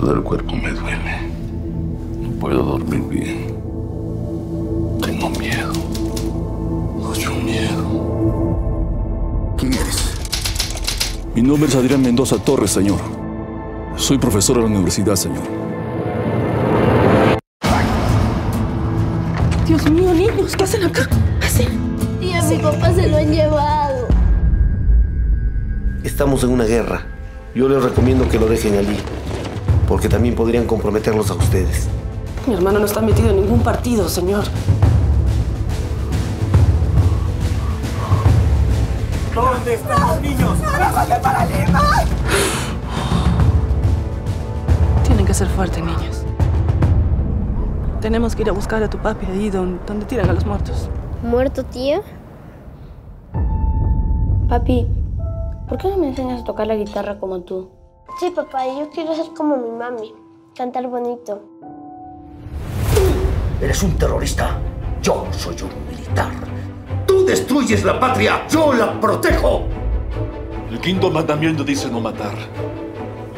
Todo el cuerpo me duele. No puedo dormir bien. Tengo miedo. Mucho miedo. ¿Quién eres? Mi nombre es Adrián Mendoza Torres, señor. Soy profesor de la universidad, señor. Dios mío, niños, ¿qué hacen acá? ¿Qué hacen? Y a mi papá se lo han llevado. Estamos en una guerra. Yo les recomiendo que lo dejen allí, porque también podrían comprometerlos a ustedes. Mi hermano no está metido en ningún partido, señor. ¿Dónde están los niños? ¡Bájale para Lima! Tienen que ser fuertes, niños. Tenemos que ir a buscar a tu papi ahí donde, donde tiran a los muertos. ¿Muerto, tío? Papi, ¿por qué no me enseñas a tocar la guitarra como tú? Sí, papá, yo quiero ser como mi mami. Cantar bonito. Eres un terrorista. Yo soy un militar. Tú destruyes la patria. Yo la protejo. El quinto mandamiento dice no matar.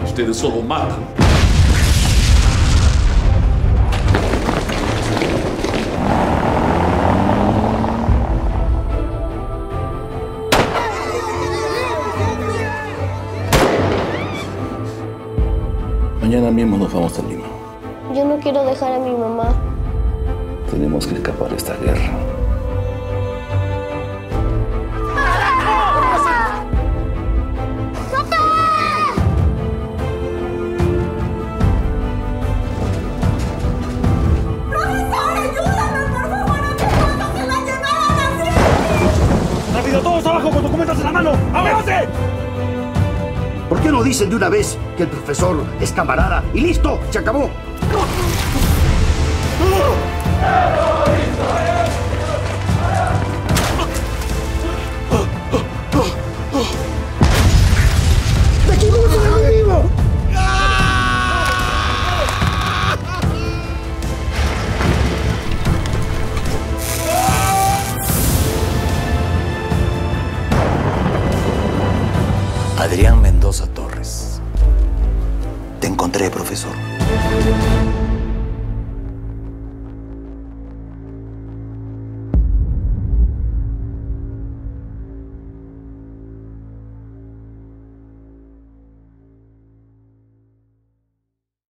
Ustedes solo matan. Mañana mismo nos vamos a Lima. Yo no quiero dejar a mi mamá. Tenemos que escapar de esta guerra. ¡Rápido, todos abajo con documentos en la mano! ¡Avance! ¿Por qué no dicen de una vez que el profesor es camarada y listo? ¡Se acabó! Adrián Mendoza Torres. Te encontré, profesor.